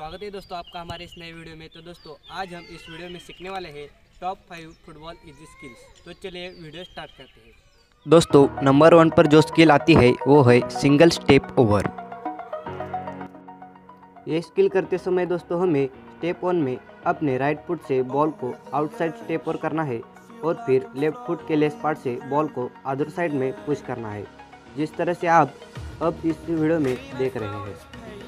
स्वागत है दोस्तों आपका हमारे इस नए वीडियो में। तो दोस्तों, आज हम इस वीडियो में सीखने वाले हैं top five football easy skills तो चलिए वीडियो स्टार्ट करते हैं। दोस्तों नंबर वन पर जो स्किल आती है, वो है सिंगल स्टेप ओवर ये स्किल करते समय दोस्तों हमें स्टेप वन में अपने राइट फुट से बॉल को आउटसाइड स्टेप और करना है और फिर लेफ़्ट फुट के लेस पार्ट से बॉल को अदर साइड में पुश करना है। जिस तरह से आप अब इस वीडियो में देख रहे हैं।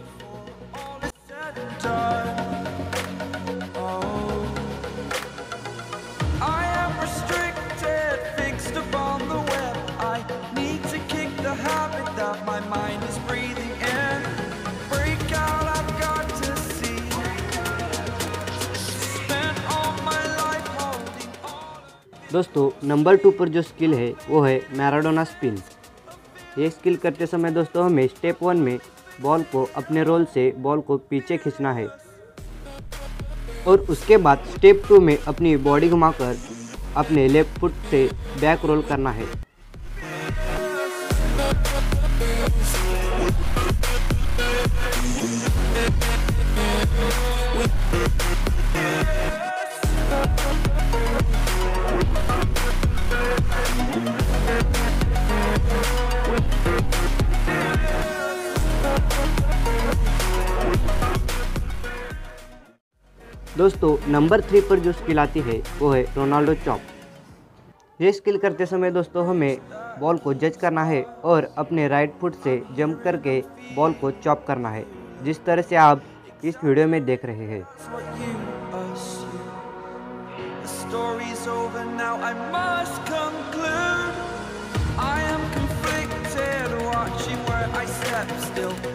दोस्तों, नंबर टू पर जो स्किल है, वो है मैराडोना स्पिन। ये स्किल करते समय दोस्तों, हमें स्टेप वन में बॉल को अपने रोल से बॉल को पीछे खींचना है। और उसके बाद स्टेप टू में अपनी बॉडी घुमाकर अपने लेफ़्ट फुट से बैक रोल करना है। दोस्तों, नंबर थ्री पर जो स्किल आती है, वो है रोनाल्डो चॉप। ये स्किल करते समय दोस्तों, हमें बॉल को जज करना है और अपने राइट फुट से जंप करके बॉल को चॉप करना है। जिस तरह से आप इस वीडियो में देख रहे हैं। It's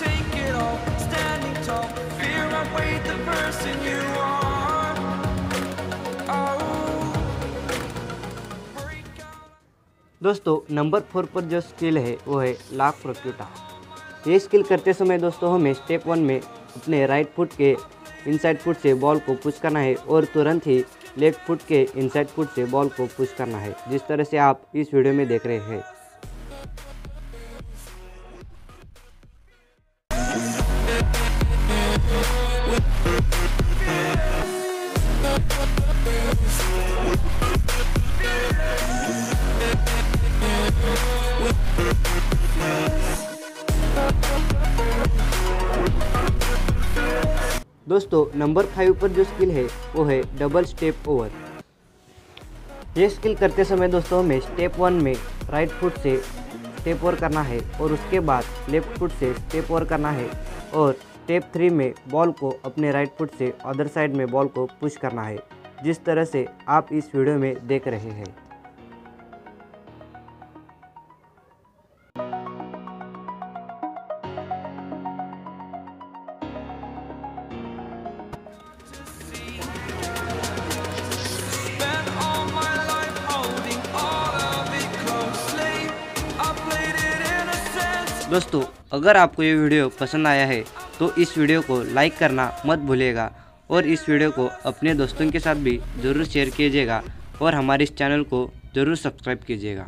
take it all. Standing tall, fear I weighed the person you are. Oh, दोस्तों नंबर फोर पर जो स्किल है वो है लाक प्रोक्यूटा ये स्किल करते समय दोस्तों हमें स्टेप वन में अपने राइट फुट के इनसाइड फुट से बॉल को पुश करना है और तुरंत ही लेफ़्ट फुट के इनसाइड फुट से बॉल को पुश करना है। जिस तरह से आप इस वीडियो में देख रहे हैं। दोस्तों, नंबर फाइव पर जो स्किल है, वो है डबल स्टेप ओवर ये स्किल करते समय दोस्तों, हमें स्टेप वन में राइट फुट से स्टेप ओवर करना है और उसके बाद लेफ़्ट फुट से स्टेप ओवर करना है और स्टेप थ्री में बॉल को अपने राइट फुट से अदर साइड में बॉल को पुश करना है। जिस तरह से आप इस वीडियो में देख रहे हैं। दोस्तों, अगर आपको ये वीडियो पसंद आया है तो इस वीडियो को लाइक करना मत भूलिएगा और इस वीडियो को अपने दोस्तों के साथ भी ज़रूर शेयर कीजिएगा और हमारे इस चैनल को ज़रूर सब्सक्राइब कीजिएगा।